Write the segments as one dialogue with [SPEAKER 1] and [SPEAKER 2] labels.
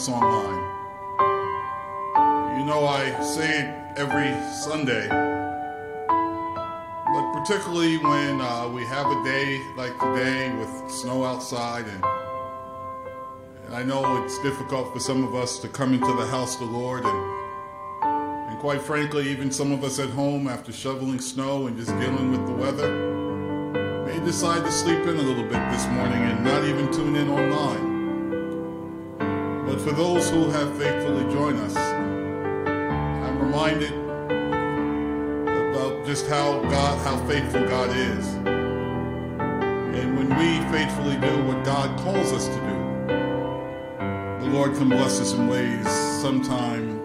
[SPEAKER 1] us online. You know, I say it every Sunday, but particularly when uh, we have a day like today with snow outside and and I know it's difficult for some of us to come into the house of the Lord, and, and quite frankly, even some of us at home after shoveling snow and just dealing with the weather may decide to sleep in a little bit this morning and not even tune in online. For those who have faithfully joined us, I'm reminded about just how God, how faithful God is. And when we faithfully do what God calls us to do, the Lord can bless us in ways sometime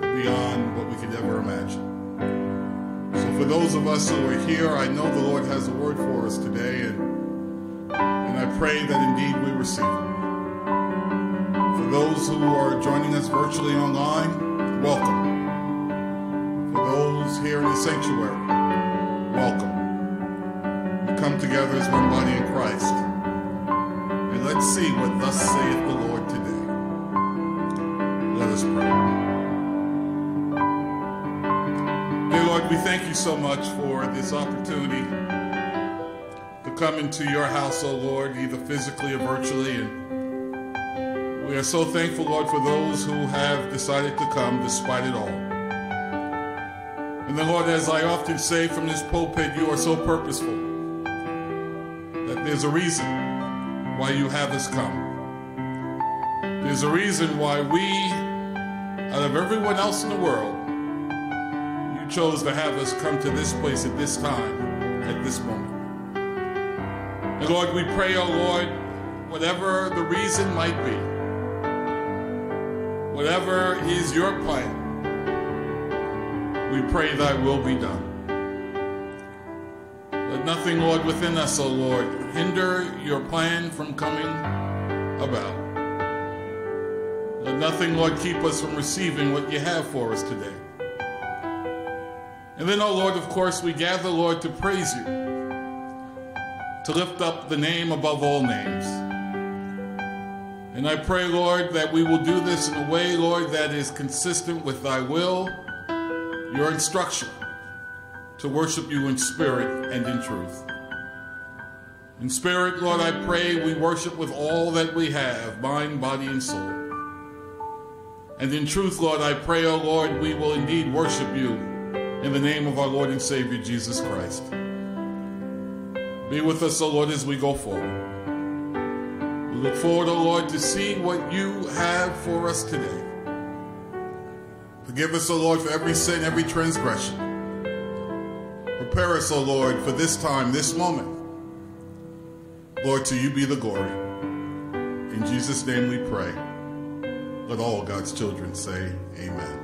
[SPEAKER 1] beyond what we could ever imagine. So for those of us who are here, I know the Lord has a word for us today, and, and I pray that indeed we receive it. Those who are joining us virtually online, welcome. For those here in the sanctuary, welcome. We come together as one body in Christ. And let's see what thus saith the Lord today. Let us pray. Dear Lord, we thank you so much for this opportunity to come into your house, O Lord, either physically or virtually. And we are so thankful, Lord, for those who have decided to come despite it all. And then, Lord, as I often say from this pulpit, you are so purposeful that there's a reason why you have us come. There's a reason why we, out of everyone else in the world, you chose to have us come to this place at this time, at this moment. And Lord, we pray, oh Lord, whatever the reason might be, whatever is your plan, we pray thy will be done. Let nothing, Lord, within us, O Lord, hinder your plan from coming about. Let nothing, Lord, keep us from receiving what you have for us today. And then, O Lord, of course, we gather, Lord, to praise you, to lift up the name above all names. And I pray, Lord, that we will do this in a way, Lord, that is consistent with thy will, your instruction to worship you in spirit and in truth. In spirit, Lord, I pray we worship with all that we have, mind, body, and soul. And in truth, Lord, I pray, O Lord, we will indeed worship you in the name of our Lord and Savior Jesus Christ. Be with us, O Lord, as we go forward. Look forward, O Lord, to see what you have for us today. Forgive us, O Lord, for every sin, every transgression. Prepare us, O Lord, for this time, this moment. Lord, to you be the glory. In Jesus' name we pray. Let all God's children say, Amen.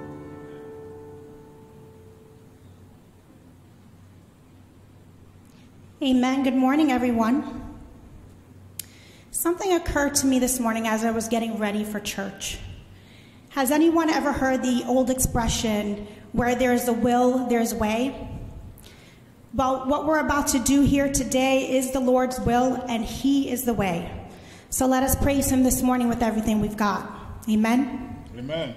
[SPEAKER 2] Amen. Good morning, everyone. Something occurred to me this morning as I was getting ready for church. Has anyone ever heard the old expression, where there's a will, there's a way?
[SPEAKER 1] Well, what we're about to do here today is the Lord's will, and He is the way. So let us praise Him this morning with everything we've got. Amen.
[SPEAKER 2] Amen.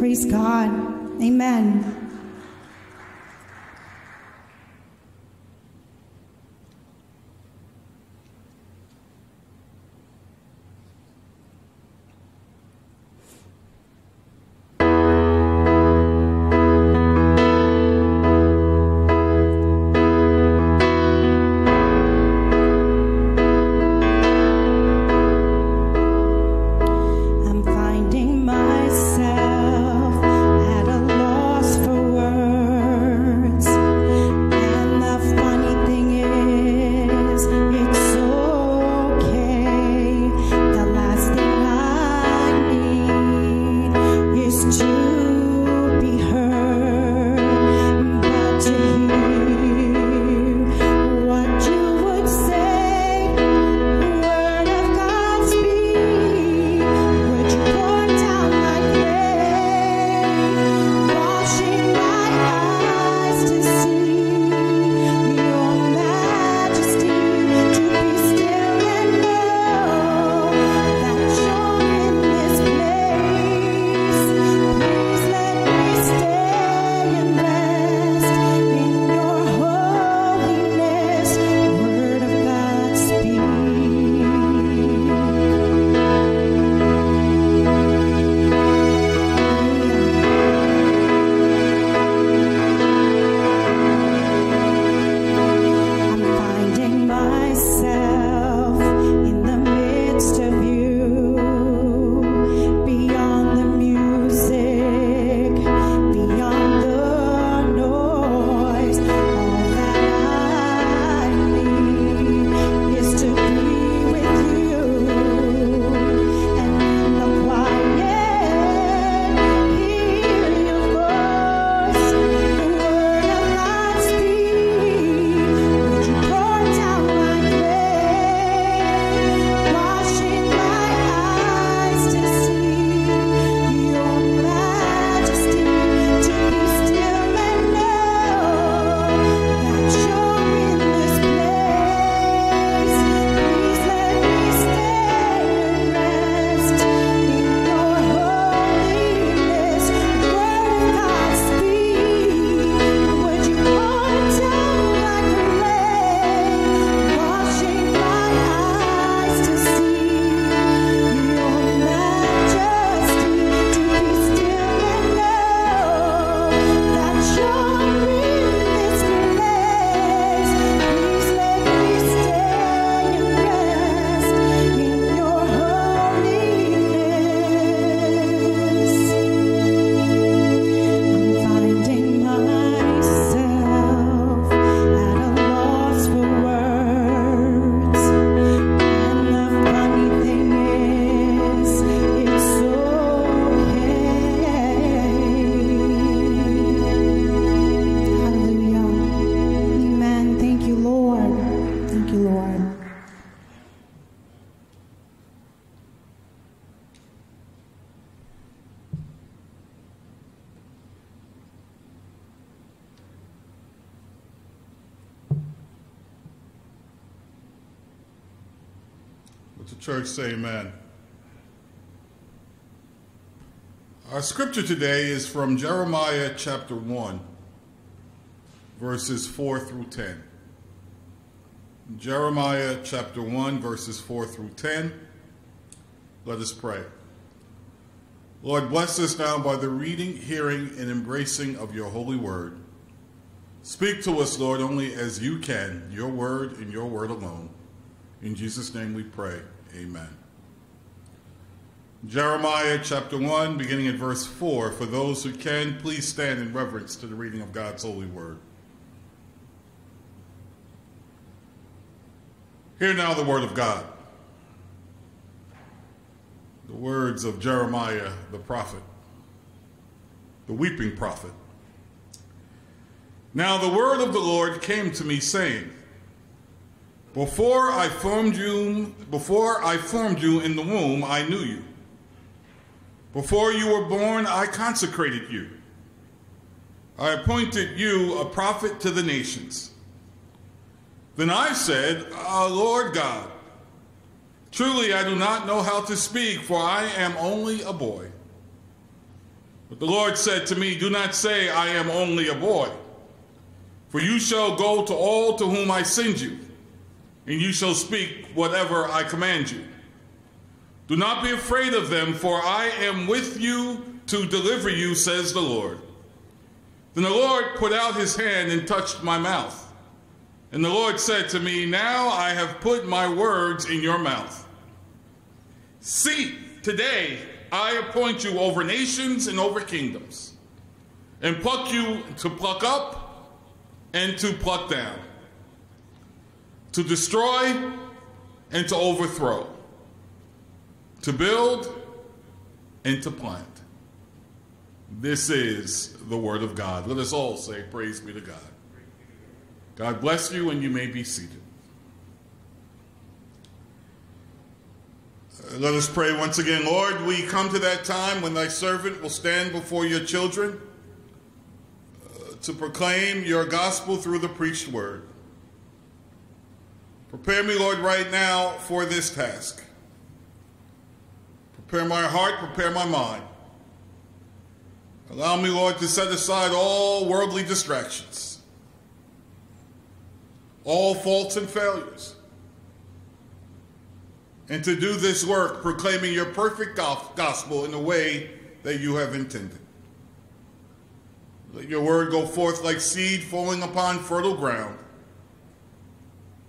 [SPEAKER 1] Praise God. Amen. Scripture today is from Jeremiah chapter 1, verses 4 through 10. Jeremiah chapter 1, verses 4 through 10. Let us pray. Lord, bless us now by the reading, hearing, and embracing of your holy word. Speak to us, Lord, only as you can, your word and your word alone. In Jesus' name we pray. Amen. Jeremiah chapter 1, beginning at verse 4. For those who can, please stand in reverence to the reading of God's holy word. Hear now the word of God. The words of Jeremiah the prophet, the weeping prophet. Now the word of the Lord came to me saying, Before I formed you, before I formed you in the womb, I knew you. Before you were born, I consecrated you. I appointed you a prophet to the nations. Then I said, ah, Lord God, truly I do not know how to speak, for I am only a boy. But the Lord said to me, Do not say, I am only a boy. For you shall go to all to whom I send you, and you shall speak whatever I command you. Do not be afraid of them, for I am with you to deliver you, says the Lord. Then the Lord put out his hand and touched my mouth. And the Lord said to me, Now I have put my words in your mouth. See, today I appoint you over nations and over kingdoms, and pluck you to pluck up and to pluck down, to destroy and to overthrow, to build and to plant. This is the word of God. Let us all say, Praise be to God. God bless you, and you may be seated. Uh, let us pray once again. Lord, we come to that time when thy servant will stand before your children to proclaim your gospel through the preached word. Prepare me, Lord, right now for this task. Prepare my heart, prepare my mind. Allow me, Lord, to set aside all worldly distractions, all faults and failures, and to do this work proclaiming your perfect gospel in the way that you have intended. Let your word go forth like seed falling upon fertile ground,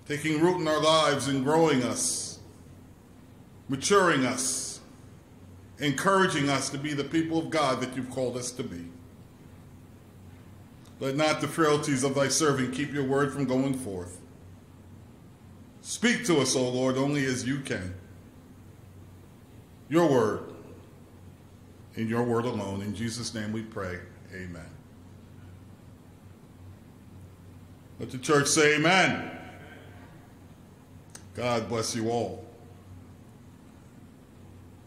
[SPEAKER 1] taking root in our lives and growing us, maturing us, encouraging us to be the people of God that you've called us to be. Let not the frailties of thy servant keep your word from going forth. Speak to us, O Lord, only as you can. Your word, in your word alone. In Jesus' name we pray. Amen. Let the church say amen. God bless you all.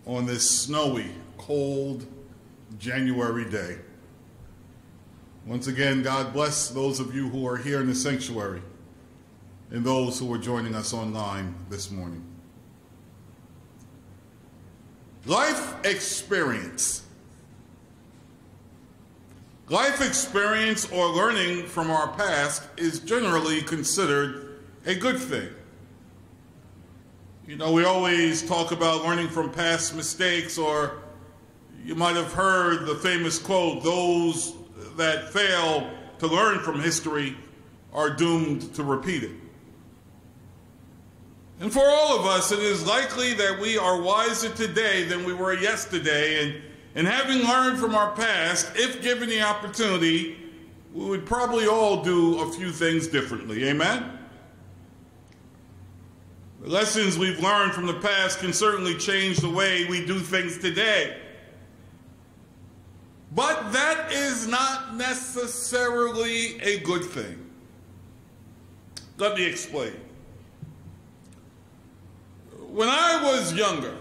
[SPEAKER 1] On this snowy, cold January day. Once again, God bless those of you who are here in the sanctuary and those who are joining us online this morning. Life experience Life experience or learning from our past is generally considered a good thing. You know, we always talk about learning from past mistakes, or you might have heard the famous quote those that fail to learn from history are doomed to repeat it. And for all of us, it is likely that we are wiser today than we were yesterday, and and having learned from our past, if given the opportunity, we would probably all do a few things differently. Amen? The lessons we've learned from the past can certainly change the way we do things today. But that is not necessarily a good thing. Let me explain. When I was younger,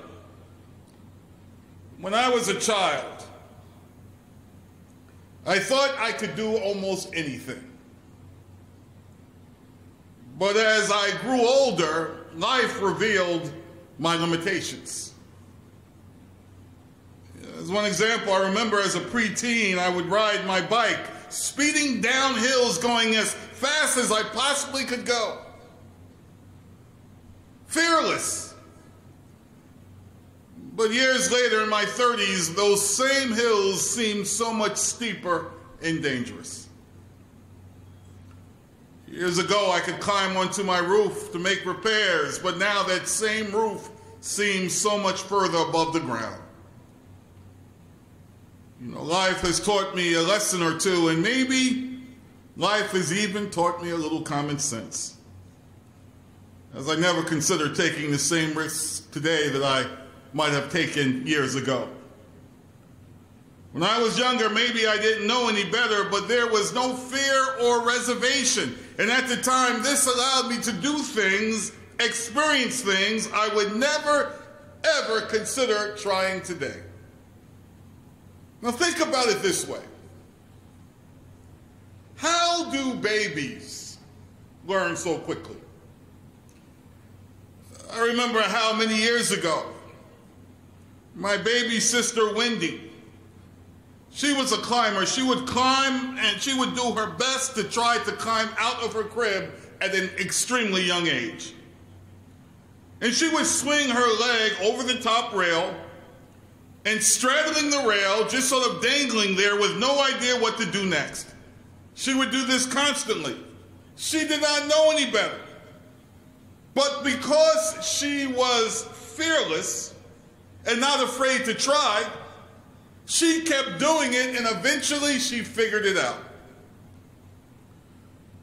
[SPEAKER 1] when I was a child, I thought I could do almost anything. But as I grew older, life revealed my limitations. As one example, I remember as a preteen, I would ride my bike, speeding down hills, going as fast as I possibly could go. Fearless. But years later, in my 30s, those same hills seemed so much steeper and dangerous. Years ago, I could climb onto my roof to make repairs, but now that same roof seems so much further above the ground. You know, life has taught me a lesson or two, and maybe life has even taught me a little common sense. As I never considered taking the same risks today that I might have taken years ago. When I was younger, maybe I didn't know any better, but there was no fear or reservation. And at the time, this allowed me to do things, experience things I would never, ever consider trying today. Now, think about it this way How do babies learn so quickly? I remember how many years ago my baby sister Wendy she was a climber. She would climb and she would do her best to try to climb out of her crib at an extremely young age. And she would swing her leg over the top rail and straddling the rail, just sort of dangling there with no idea what to do next. She would do this constantly. She did not know any better. But because she was fearless and not afraid to try, she kept doing it and eventually she figured it out.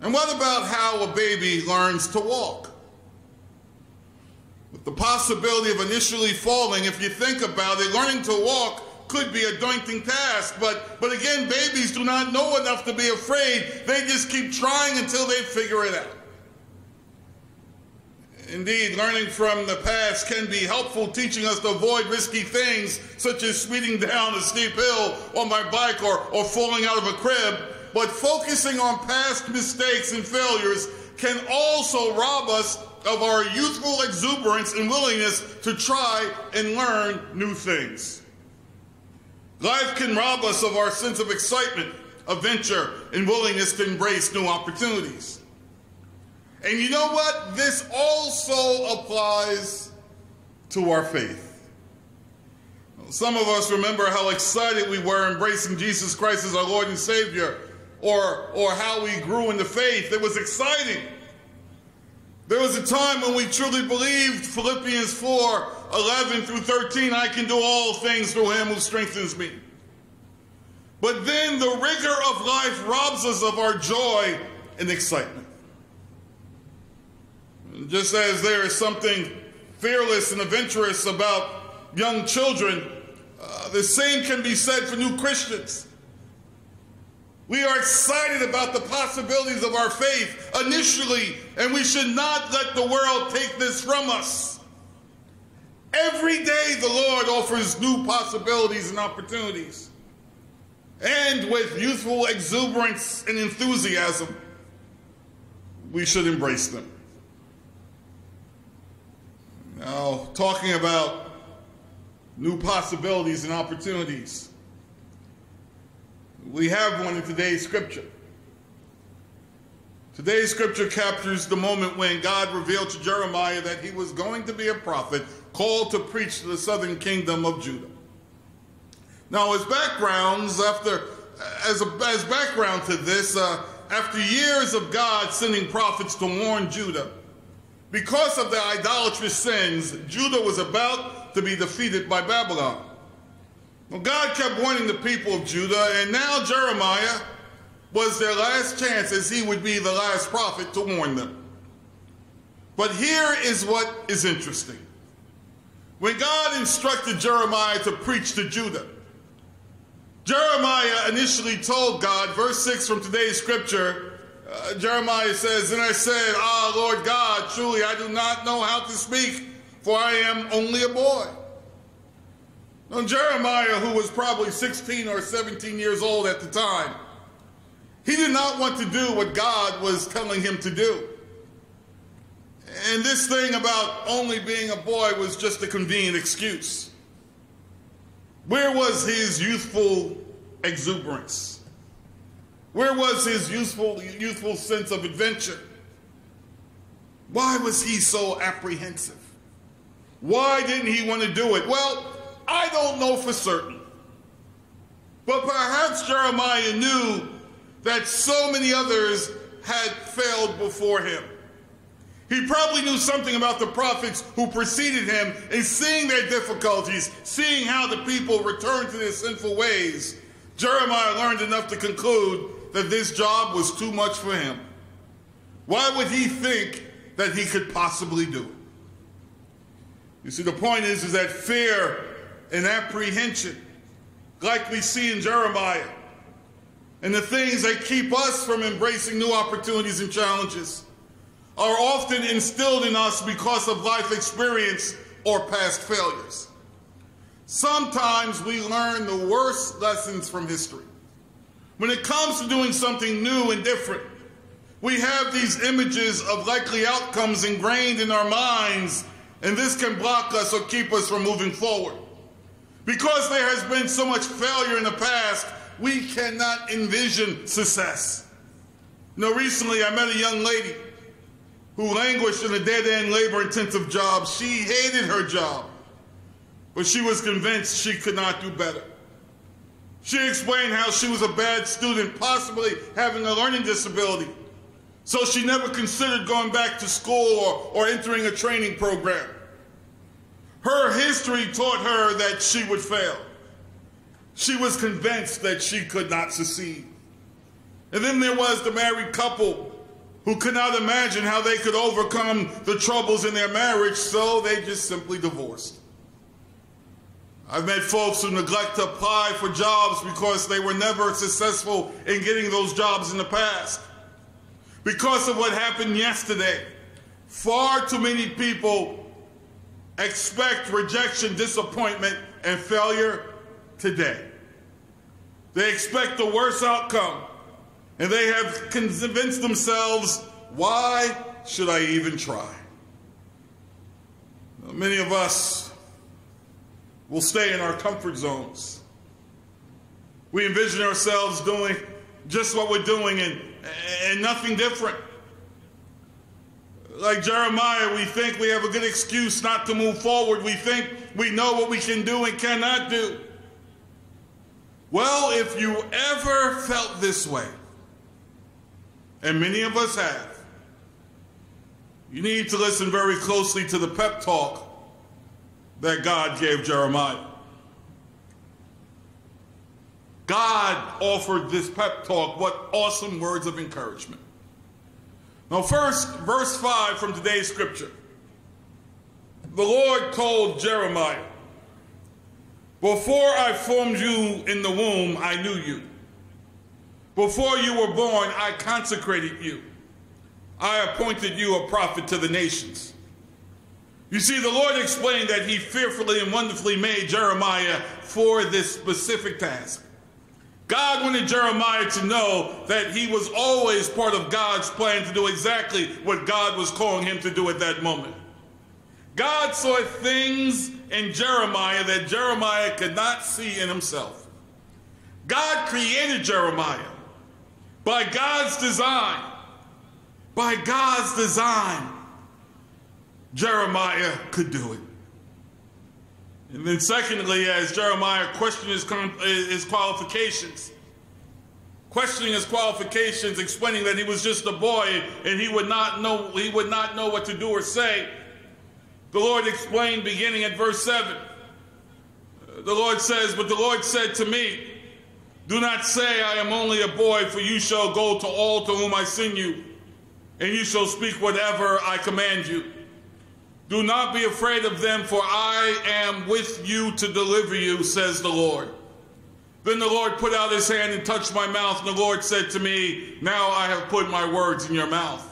[SPEAKER 1] And what about how a baby learns to walk? With the possibility of initially falling, if you think about it, learning to walk could be a daunting task. But, but again, babies do not know enough to be afraid. They just keep trying until they figure it out. Indeed, learning from the past can be helpful, teaching us to avoid risky things such as speeding down a steep hill on my bike or, or falling out of a crib. But focusing on past mistakes and failures can also rob us of our youthful exuberance and willingness to try and learn new things. Life can rob us of our sense of excitement, adventure, and willingness to embrace new opportunities. And you know what? This also applies to our faith. Some of us remember how excited we were embracing Jesus Christ as our Lord and Savior, or, or how we grew in the faith. It was exciting. There was a time when we truly believed Philippians 4 11 through 13, I can do all things through him who strengthens me. But then the rigor of life robs us of our joy and excitement. Just as there is something fearless and adventurous about young children, uh, the same can be said for new Christians. We are excited about the possibilities of our faith initially, and we should not let the world take this from us. Every day, the Lord offers new possibilities and opportunities. And with youthful exuberance and enthusiasm, we should embrace them. Now, talking about new possibilities and opportunities, we have one in today's scripture. Today's scripture captures the moment when God revealed to Jeremiah that he was going to be a prophet called to preach to the southern kingdom of Judah. Now, as backgrounds, after as, a, as background to this, uh, after years of God sending prophets to warn Judah because of their idolatrous sins, Judah was about to be defeated by Babylon. Well, God kept warning the people of Judah, and now Jeremiah was their last chance as he would be the last prophet to warn them. But here is what is interesting. When God instructed Jeremiah to preach to Judah, Jeremiah initially told God, verse 6 from today's scripture, uh, Jeremiah says, And I said, Ah, Lord God, truly I do not know how to speak, for I am only a boy. Now, Jeremiah, who was probably 16 or 17 years old at the time, he did not want to do what God was telling him to do. And this thing about only being a boy was just a convenient excuse. Where was his youthful exuberance? Where was his youthful, youthful sense of adventure? Why was he so apprehensive? Why didn't he want to do it? Well, I don't know for certain. But perhaps Jeremiah knew that so many others had failed before him. He probably knew something about the prophets who preceded him and seeing their difficulties, seeing how the people returned to their sinful ways. Jeremiah learned enough to conclude that this job was too much for him. Why would he think that he could possibly do it? You see, the point is, is that fear and apprehension, like we see in Jeremiah, and the things that keep us from embracing new opportunities and challenges are often instilled in us because of life experience or past failures. Sometimes we learn the worst lessons from history. When it comes to doing something new and different, we have these images of likely outcomes ingrained in our minds, and this can block us or keep us from moving forward. Because there has been so much failure in the past, we cannot envision success. You know, recently I met a young lady who languished in a dead end labor intensive job. She hated her job, but she was convinced she could not do better. She explained how she was a bad student, possibly having a learning disability. So she never considered going back to school or, or entering a training program. Her history taught her that she would fail. She was convinced that she could not succeed. And then there was the married couple who could not imagine how they could overcome the troubles in their marriage, so they just simply divorced. I've met folks who neglect to apply for jobs because they were never successful in getting those jobs in the past. Because of what happened yesterday, far too many people expect rejection, disappointment, and failure today. They expect the worst outcome, and they have convinced themselves, why should I even try? Many of us will stay in our comfort zones. We envision ourselves doing just what we're doing and, and nothing different. Like Jeremiah, we think we have a good excuse not to move forward. We think we know what we can do and cannot do. Well, if you ever felt this way, and many of us have, you need to listen very closely to the pep talk that God gave Jeremiah. God offered this pep talk. What awesome words of encouragement. Now, first, verse 5 from today's scripture. The Lord told Jeremiah, Before I formed you in the womb, I knew you. Before you were born, I consecrated you. I appointed you a prophet to the nations. You see, the Lord explained that he fearfully and wonderfully made Jeremiah for this specific task. God wanted Jeremiah to know that he was always part of God's plan to do exactly what God was calling him to do at that moment. God saw things in Jeremiah that Jeremiah could not see in himself. God created Jeremiah by God's design. By God's design, Jeremiah could do it. And then, secondly, as Jeremiah questioned his, his qualifications, questioning his qualifications, explaining that he was just a boy and he would not know he would not know what to do or say. The Lord explained, beginning at verse seven. The Lord says, "But the Lord said to me, Do not say I am only a boy, for you shall go to all to whom I send you, and you shall speak whatever I command you." Do not be afraid of them, for I am with you to deliver you, says the Lord. Then the Lord put out his hand and touched my mouth, and the Lord said to me, Now I have put my words in your mouth.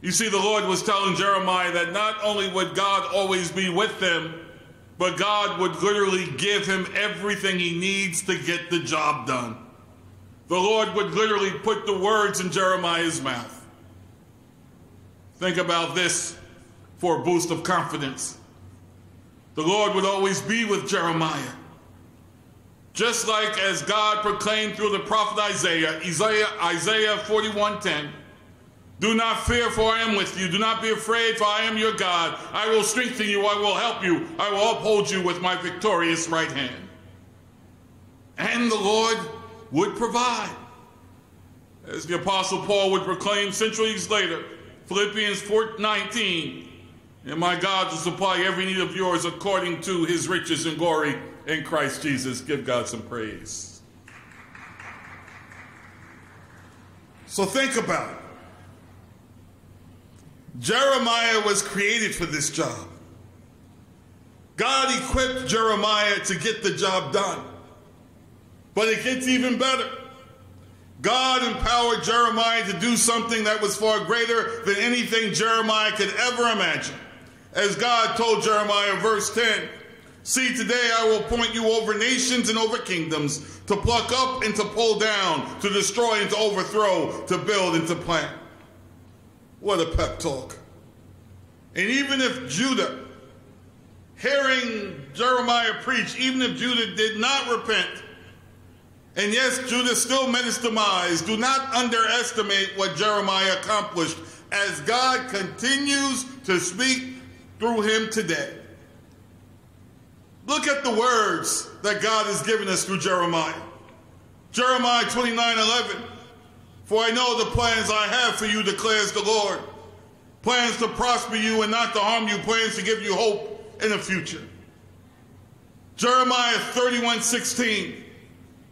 [SPEAKER 1] You see, the Lord was telling Jeremiah that not only would God always be with them, but God would literally give him everything he needs to get the job done. The Lord would literally put the words in Jeremiah's mouth. Think about this for a boost of confidence. The Lord would always be with Jeremiah. Just like as God proclaimed through the prophet Isaiah, Isaiah, Isaiah 41:10, do not fear, for I am with you. Do not be afraid, for I am your God. I will strengthen you. I will help you. I will uphold you with my victorious right hand. And the Lord would provide. As the Apostle Paul would proclaim centuries later, Philippians 4:19, and my God will supply every need of yours according to his riches and glory in Christ Jesus. Give God some praise. So think about it. Jeremiah was created for this job. God equipped Jeremiah to get the job done. But it gets even better. God empowered Jeremiah to do something that was far greater than anything Jeremiah could ever imagine. As God told Jeremiah, verse 10 See, today I will appoint you over nations and over kingdoms, to pluck up and to pull down, to destroy and to overthrow, to build and to plant. What a pep talk. And even if Judah, hearing Jeremiah preach, even if Judah did not repent, and yes, Judah still met his demise, do not underestimate what Jeremiah accomplished as God continues to speak through him today. Look at the words that God has given us through Jeremiah. Jeremiah 29 11. For I know the plans I have for you, declares the Lord. Plans to prosper you and not to harm you, plans to give you hope in the future. Jeremiah 31 16.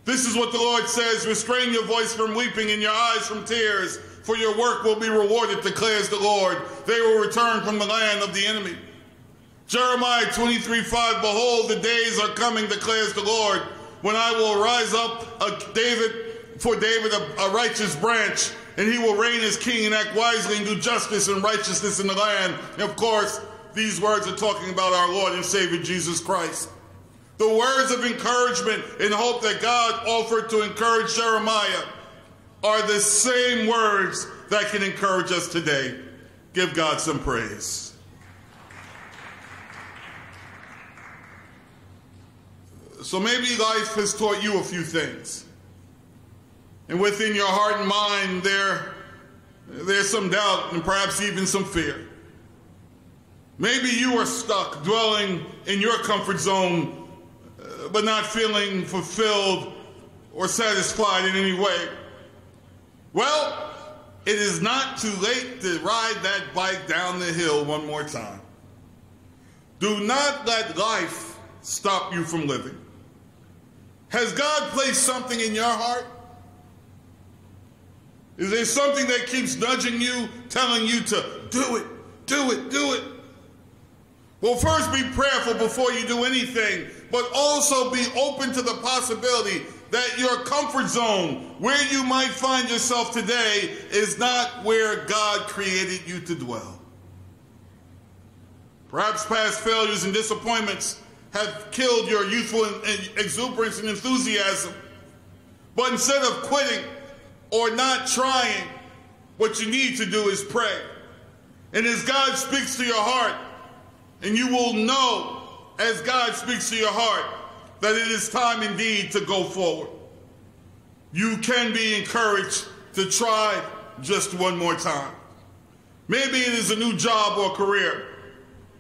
[SPEAKER 1] This is what the Lord says Restrain your voice from weeping and your eyes from tears, for your work will be rewarded, declares the Lord. They will return from the land of the enemy. Jeremiah 23 5 Behold, the days are coming, declares the Lord, when I will rise up a David for David a, a righteous branch, and he will reign as king and act wisely and do justice and righteousness in the land. And of course, these words are talking about our Lord and Savior Jesus Christ. The words of encouragement and hope that God offered to encourage Jeremiah are the same words that can encourage us today. Give God some praise. So maybe life has taught you a few things. And within your heart and mind, there, there's some doubt and perhaps even some fear. Maybe you are stuck dwelling in your comfort zone, uh, but not feeling fulfilled or satisfied in any way. Well, it is not too late to ride that bike down the hill one more time. Do not let life stop you from living. Has God placed something in your heart? Is there something that keeps nudging you, telling you to do it, do it, do it? Well, first be prayerful before you do anything, but also be open to the possibility that your comfort zone, where you might find yourself today, is not where God created you to dwell. Perhaps past failures and disappointments have killed your youthful exuberance and enthusiasm. But instead of quitting or not trying, what you need to do is pray. And as God speaks to your heart, and you will know as God speaks to your heart that it is time indeed to go forward. You can be encouraged to try just one more time. Maybe it is a new job or career.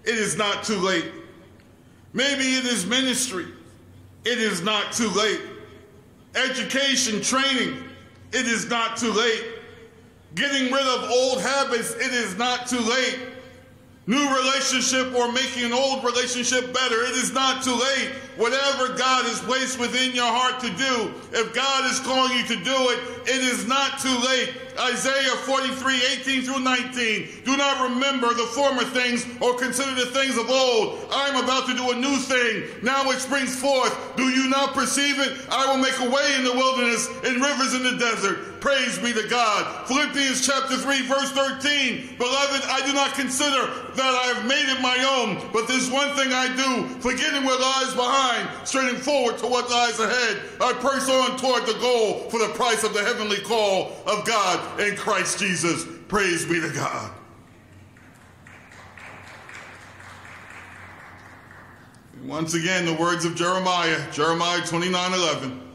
[SPEAKER 1] It is not too late. Maybe it is ministry. It is not too late. Education, training. It is not too late. Getting rid of old habits. It is not too late new relationship or making an old relationship better. It is not too late. Whatever God has placed within your heart to do, if God is calling you to do it, it is not too late. Isaiah 43, 18 through 19. Do not remember the former things or consider the things of old. I am about to do a new thing. Now it springs forth. Do you not perceive it? I will make a way in the wilderness and rivers in the desert. Praise be to God. Philippians chapter 3, verse 13. Beloved, I do not consider that I have made it my own, but this one thing I do, forgetting what lies behind, straining forward to what lies ahead, I press on toward the goal for the price of the heavenly call of God in Christ Jesus. Praise be to God. Once again, the words of Jeremiah, Jeremiah 29 11.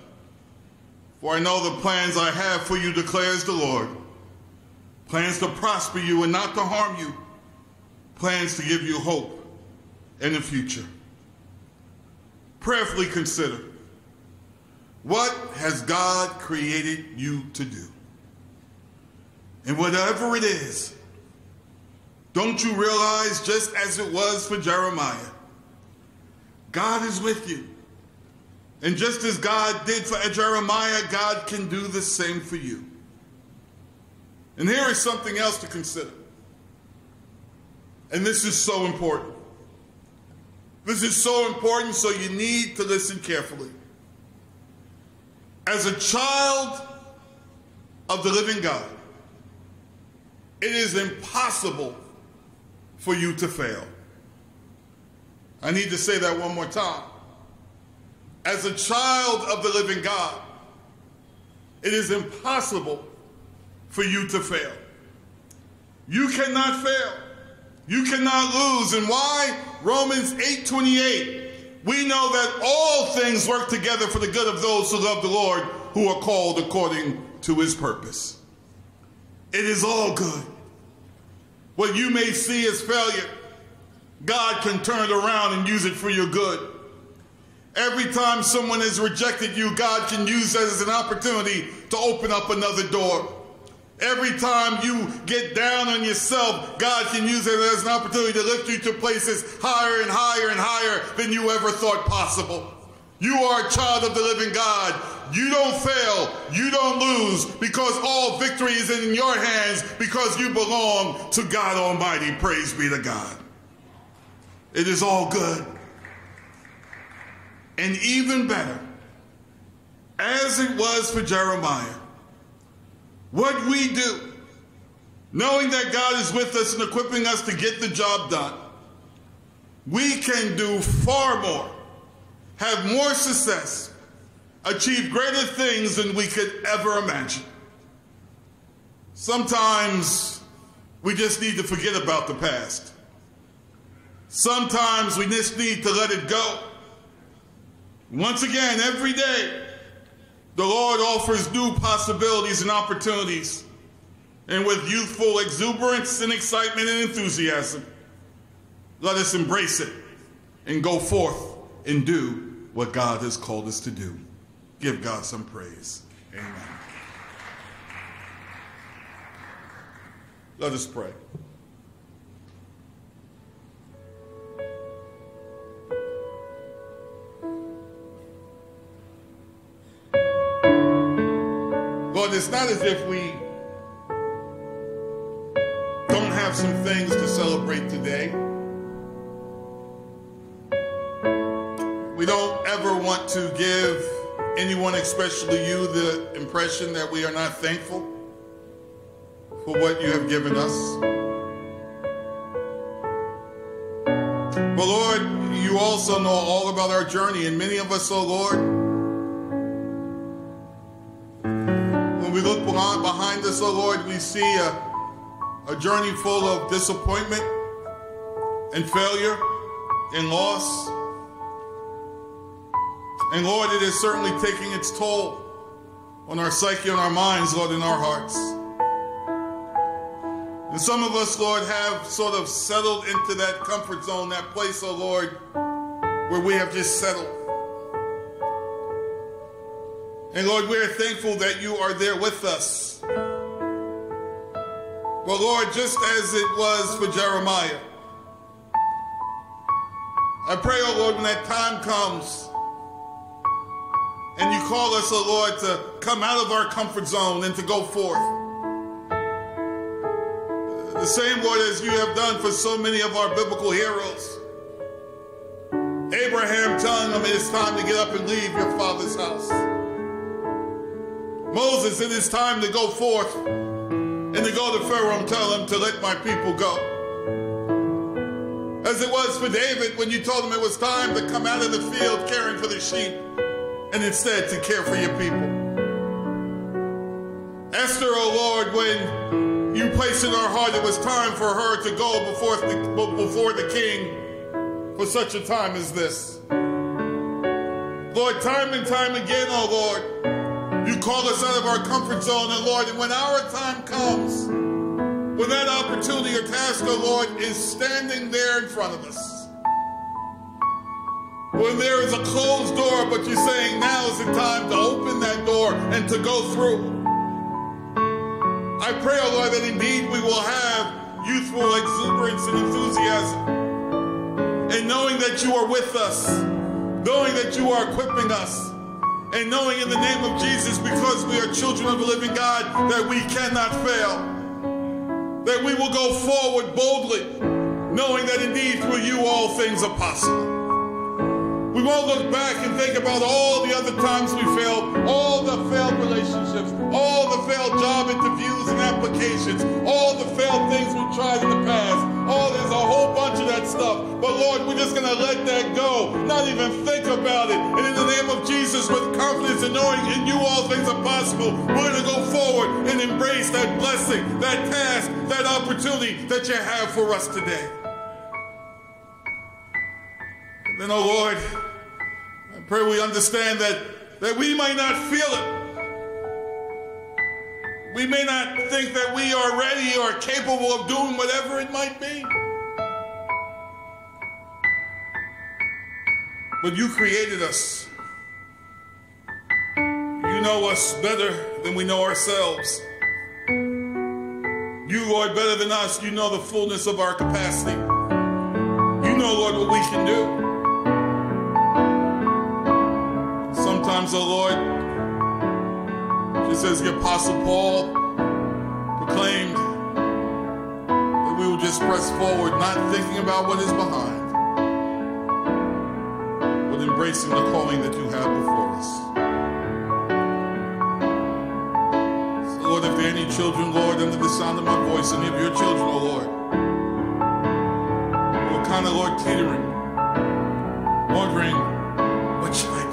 [SPEAKER 1] For I know the plans I have for you, declares the Lord. Plans to prosper you and not to harm you. Plans to give you hope in the future. Prayerfully consider what has God created you to do? And whatever it is, don't you realize, just as it was for Jeremiah, God is with you. And just as God did for Jeremiah, God can do the same for you. And here is something else to consider. And this is so important. This is so important, so you need to listen carefully. As a child of the living God, it is impossible for you to fail. I need to say that one more time. As a child of the living God, it is impossible for you to fail. You cannot fail. You cannot lose. And why? Romans 8:28. We know that all things work together for the good of those who love the Lord, who are called according to his purpose. It is all good. What you may see as failure, God can turn it around and use it for your good. Every time someone has rejected you, God can use that as an opportunity to open up another door. Every time you get down on yourself, God can use it as an opportunity to lift you to places higher and higher and higher than you ever thought possible. You are a child of the living God. You don't fail. You don't lose because all victory is in your hands because you belong to God Almighty. Praise be to God. It is all good. And even better, as it was for Jeremiah, what we do, knowing that God is with us and equipping us to get the job done, we can do far more, have more success, achieve greater things than we could ever imagine. Sometimes we just need to forget about the past. Sometimes we just need to let it go. Once again, every day, the Lord offers new possibilities and opportunities. And with youthful exuberance and excitement and enthusiasm, let us embrace it and go forth and do what God has called us to do. Give God some praise. Amen. Let us pray. Lord, it's not as if we don't have some things to celebrate today. We don't ever want to give anyone, especially you, the impression that we are not thankful for what you have given us. But Lord, you also know all about our journey, and many of us, oh Lord, behind us, oh Lord, we see a, a journey full of disappointment and failure and loss. And Lord, it is certainly taking its toll on our psyche, on our minds, Lord, in our hearts. And some of us, Lord, have sort of settled into that comfort zone, that place, oh Lord, where we have just settled. And Lord, we are thankful that you are there with us. But Lord, just as it was for Jeremiah, I pray, oh Lord, when that time comes, and you call us, oh Lord, to come out of our comfort zone and to go forth. The same, Lord, as you have done for so many of our biblical heroes. Abraham telling them it is time to get up and leave your father's house. Moses, it is time to go forth and to go to Pharaoh and tell him to let my people go. As it was for David when you told him it was time to come out of the field caring for the sheep and instead to care for your people. Esther, oh Lord, when you placed in our heart it was time for her to go before the, before the king for such a time as this. Lord, time and time again, oh Lord, you call us out of our comfort zone, and Lord, and when our time comes, when that opportunity or task, oh Lord, is standing there in front of us, when there is a closed door, but you're saying now is the time to open that door and to go through. I pray, oh Lord, that indeed we will have youthful exuberance and enthusiasm. And knowing that you are with us, knowing that you are equipping us, and knowing in the name of Jesus, because we are children of the living God, that we cannot fail. That we will go forward boldly, knowing that indeed through you all things are possible. We won't look back and think about all the other times we failed, all the failed relationships, all the failed job interviews and applications, all the failed things we tried in the past. Oh, there's a whole bunch of that stuff. But Lord, we're just going to let that go, not even think about it. And in the name of Jesus, with confidence and knowing in you all things are possible, we're going to go forward and embrace that blessing, that task, that opportunity that you have for us today. And then, oh Lord, I pray we understand that, that we might not feel it. We may not think that we are ready or capable of doing whatever it might be. But you created us. You know us better than we know ourselves. You, Lord, better than us, you know the fullness of our capacity. You know, Lord, what we can do. Sometimes, oh Lord, just as the Apostle Paul proclaimed, that we will just press forward, not thinking about what is behind, but embracing the calling that you have before us. So, Lord, if there are any children, Lord, under the sound of my voice, any of your children, oh Lord, who are kind of, Lord, teetering, wondering, what should I?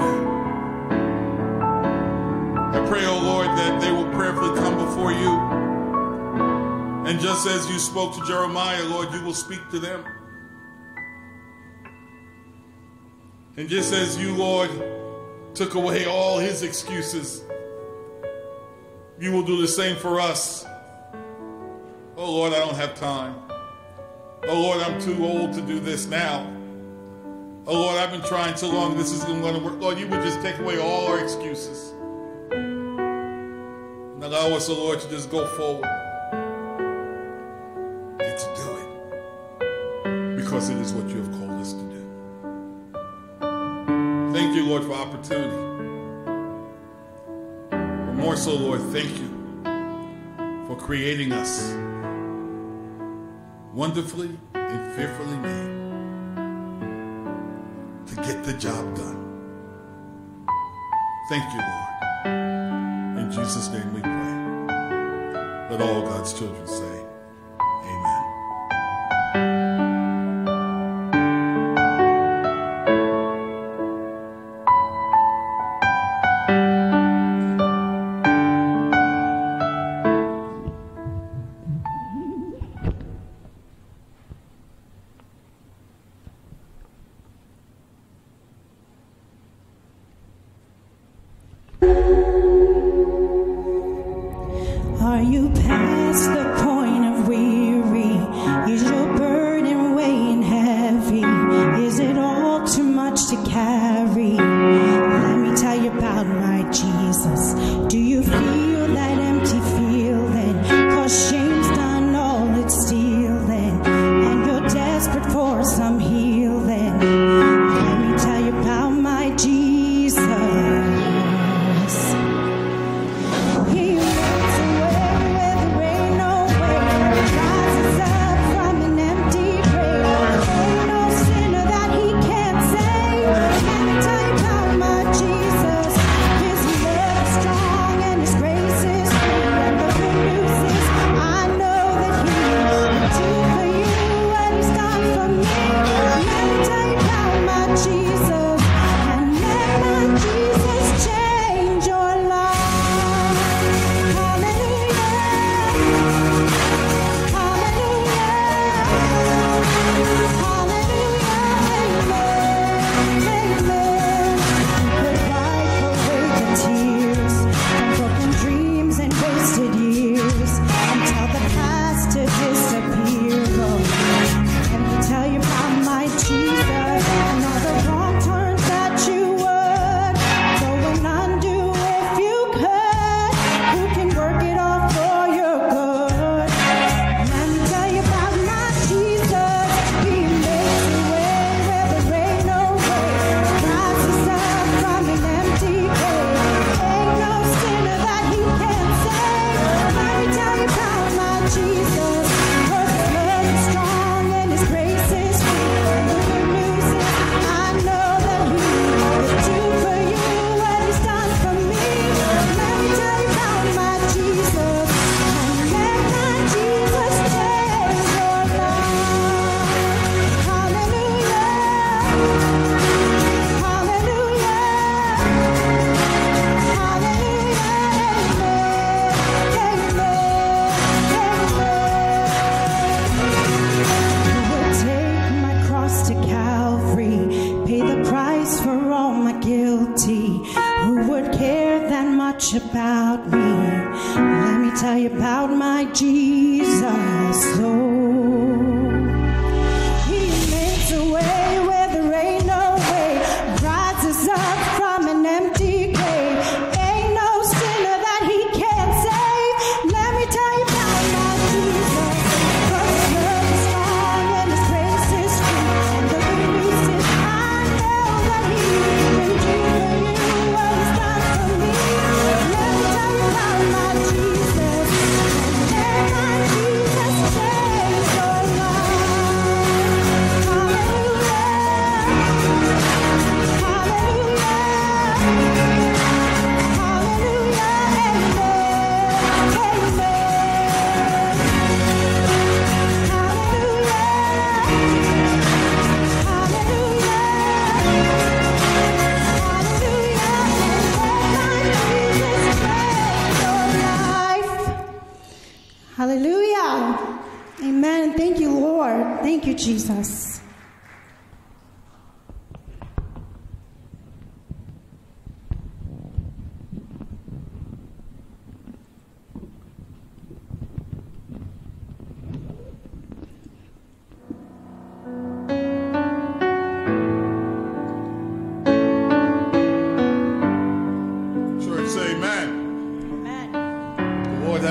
[SPEAKER 1] I pray, oh Lord, that they will prayerfully come before you. And just as you spoke to Jeremiah, Lord, you will speak to them. And just as you, Lord, took away all his excuses, you will do the same for us. Oh Lord, I don't have time. Oh Lord, I'm too old to do this now. Oh Lord, I've been trying too long. This isn't going to work. Lord, you would just take away all our excuses. And allow us, oh Lord, to just go forward and to do it. Because it is what you have called us to do. Thank you, Lord, for opportunity. But more so, Lord, thank you for creating us wonderfully and fearfully made to get the job done. Thank you, Lord. In Jesus' name we pray. Let all God's children say,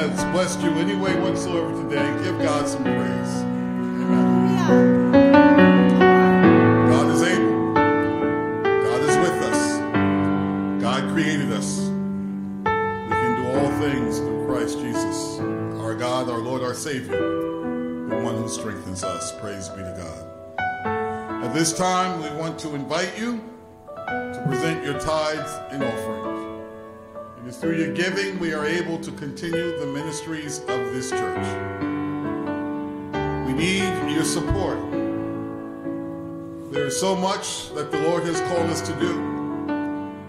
[SPEAKER 1] has blessed you any way whatsoever today. Give God some praise.
[SPEAKER 2] Hallelujah.
[SPEAKER 1] God is able. God is with us. God created us. We can do all things through Christ Jesus, our God, our Lord, our Savior, the one who strengthens us. Praise be to God. At this time, we want to invite you to present your tithes and offerings. Is through your giving we are able to continue the ministries of this church. We need your support. There is so much that the Lord has called us to do.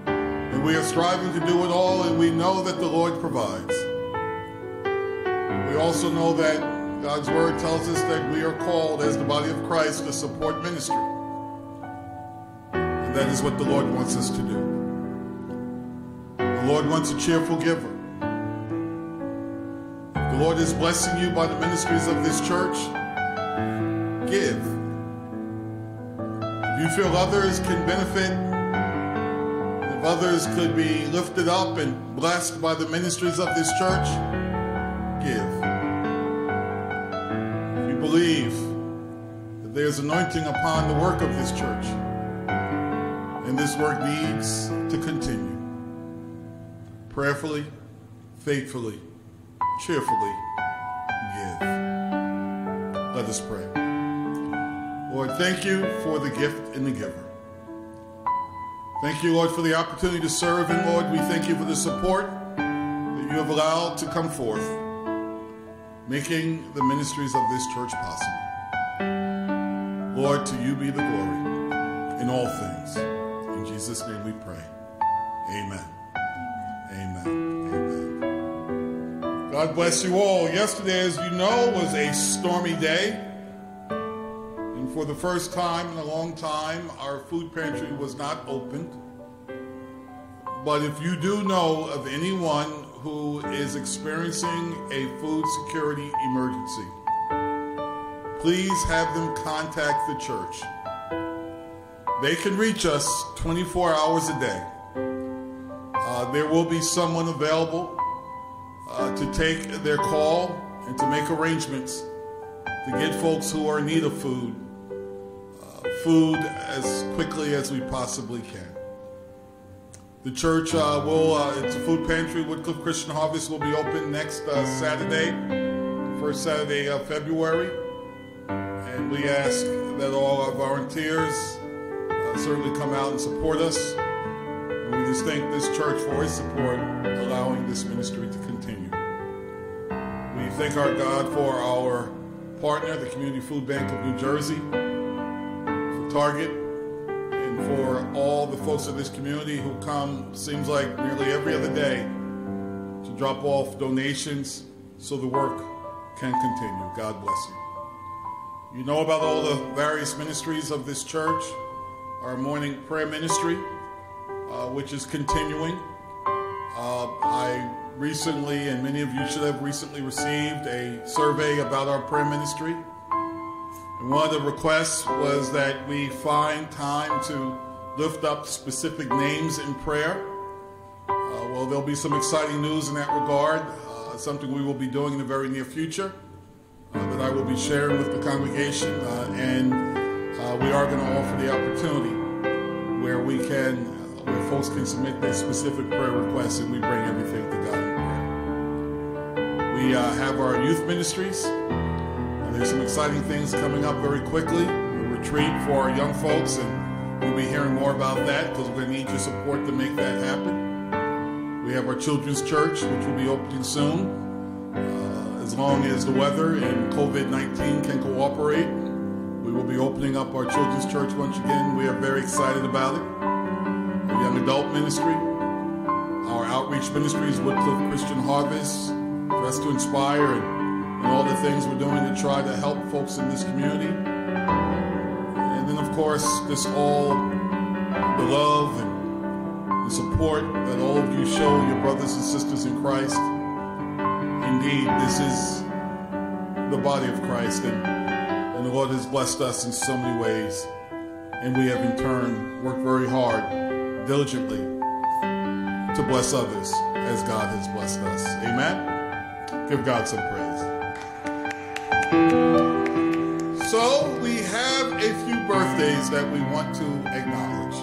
[SPEAKER 1] And we are striving to do it all, and we know that the Lord provides. We also know that God's Word tells us that we are called as the body of Christ to support ministry. And that is what the Lord wants us to do. The Lord wants a cheerful giver. The Lord is blessing you by the ministries of this church, give. If you feel others can benefit, if others could be lifted up and blessed by the ministries of this church, give. If you believe that there's anointing upon the work of this church, and this work needs to continue, prayerfully, faithfully, cheerfully, give. Let us pray. Lord, thank you for the gift and the giver. Thank you, Lord, for the opportunity to serve. And Lord, we thank you for the support that you have allowed to come forth, making the ministries of this church possible. Lord, to you be the glory in all things. In Jesus' name we pray. Amen. Amen. Amen. God bless you all. Yesterday, as you know, was a stormy day. And for the first time in a long time, our food pantry was not opened. But if you do know of anyone who is experiencing a food security emergency, please have them contact the church. They can reach us 24 hours a day. Uh, there will be someone available uh, to take their call and to make arrangements to get folks who are in need of food uh, food as quickly as we possibly can. The church uh, will, uh, it's a food pantry, Woodcliff Christian Harvest will be open next uh, Saturday, first Saturday of February. And we ask that all our volunteers certainly come out and support us. Just thank this church for its support, allowing this ministry to continue. We thank our God for our partner, the Community Food Bank of New Jersey, for Target, and for all the folks of this community who come, seems like nearly every other day, to drop off donations so the work can continue. God bless you. You know about all the various ministries of this church. our morning prayer ministry, uh, which is continuing. Uh, I recently, and many of you should have recently received a survey about our prayer ministry. And one of the requests was that we find time to lift up specific names in prayer. Uh, well, there'll be some exciting news in that regard, uh, something we will be doing in the very near future uh, that I will be sharing with the congregation. Uh, and uh, we are going to offer the opportunity where we can, where folks can submit their specific prayer requests and we bring everything to God in prayer. We have our youth ministries. And there's some exciting things coming up very quickly. A retreat for our young folks and We'll be hearing more about that because we're going to need your support to make that happen. We have our children's church, which will be opening soon, uh, as long as the weather and COVID 19 can cooperate. We will be opening up our children's church once again. We are very excited about it. Our young adult ministry, our outreach ministries, Woodcliff Christian Harvest, Dress to Inspire, and, and all the things we're doing to try to help folks in this community And then, of course, this all the love and the support that all of you show your brothers and sisters in Christ. Indeed, this is the body of Christ, and, and the Lord has blessed us in so many ways. And we have, in turn, worked very hard, diligently, to bless others as God has blessed us. Amen? Give God some praise. So, we have a few birthdays that we want to acknowledge.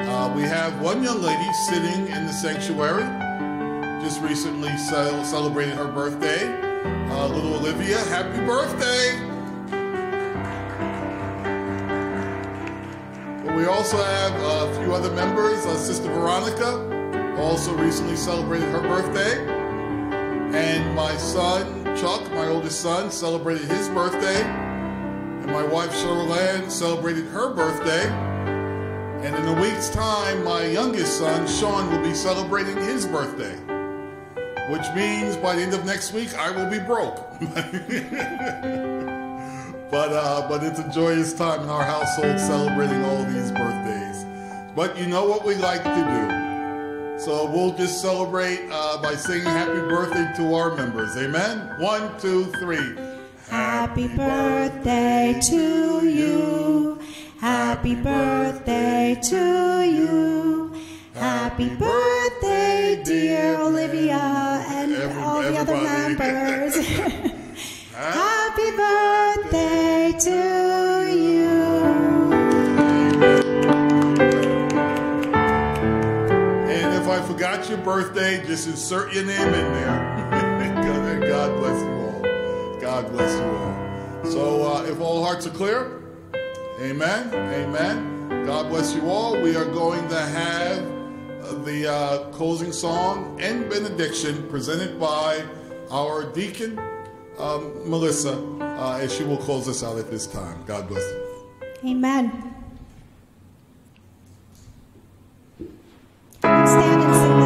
[SPEAKER 1] Uh, we have one young lady sitting in the sanctuary, just recently celebrated her birthday. Uh, little Olivia, happy birthday! We also have a few other members. Uh, Sister Veronica also recently celebrated her birthday. And my son, Chuck, my oldest son, celebrated his birthday and my wife Cheryl celebrated her birthday. And in a week's time, my youngest son, Sean, will be celebrating his birthday. Which means by the end of next week, I will be broke. but, uh, but it's a joyous time in our household celebrating all these birthdays. But you know what we like to do. So we'll just celebrate uh, by singing happy birthday to our members. Amen? One, two, three.
[SPEAKER 2] Happy birthday to you. Happy birthday to you. Happy birthday, dear Olivia and Every, all the other members. Happy birthday to you.
[SPEAKER 1] And if I forgot your birthday, just insert your name in there. God bless you. All. God bless you all. So, uh, if all hearts are clear, amen, amen. God bless you all. We are going to have the uh, closing song and benediction presented by our deacon, um, Melissa, uh, as she will close us out at this time. God bless you.
[SPEAKER 2] Amen. Stand and sing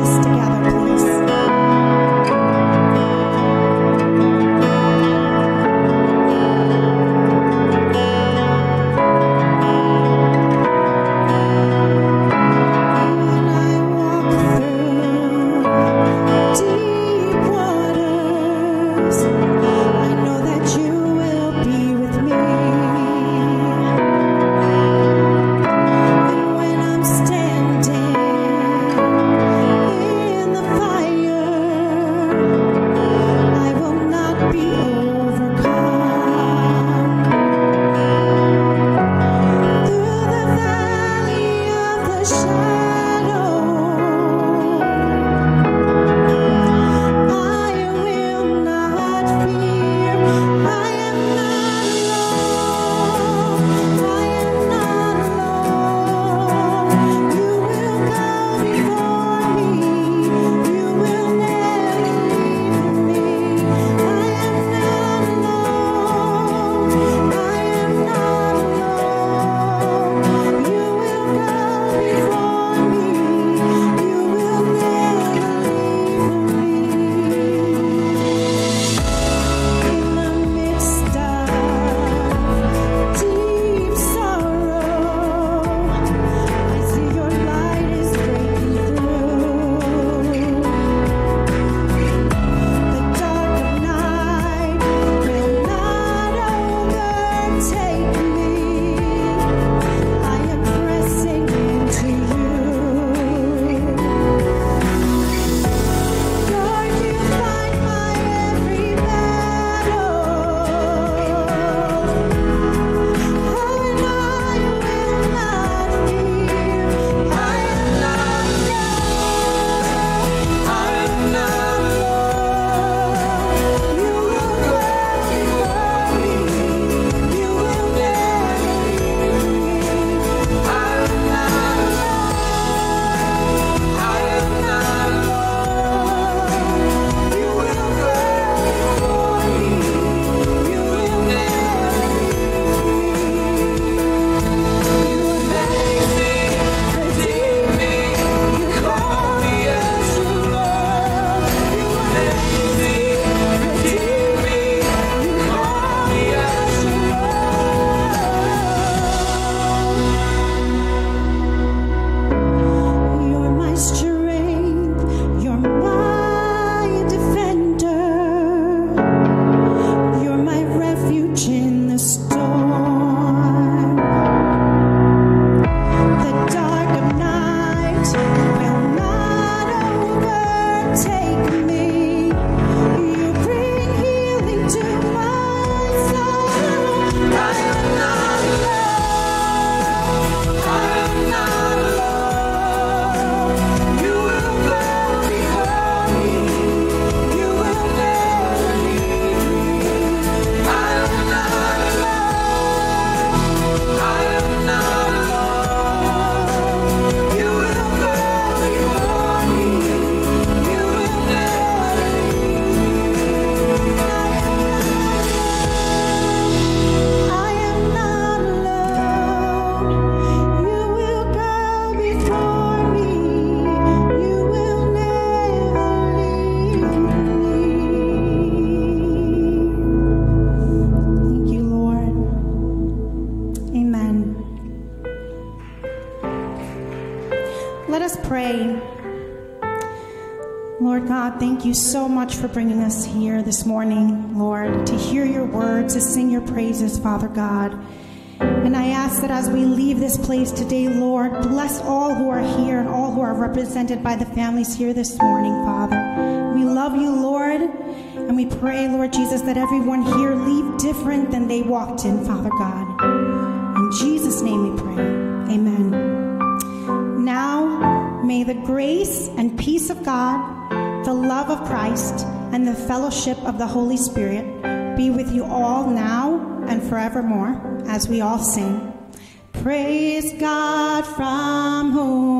[SPEAKER 2] this morning, Lord, to hear your words, to sing your praises, Father God. And I ask that as we leave this place today, Lord, bless all who are here and all who are represented by the families here this morning, Father. We love you, Lord, and we pray, Lord Jesus, that everyone here leave different than they walked in, Father God. Fellowship of the Holy Spirit be with you all now and forevermore as we all sing. Praise God from whom